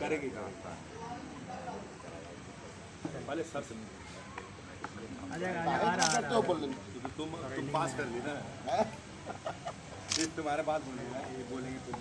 करेगी कहाँ पहले सर से तो क्योंकि तुम तुम पास कर ली ना। सिर्फ़ तुम्हारे बात बोलेगा ये बोलेंगे तुम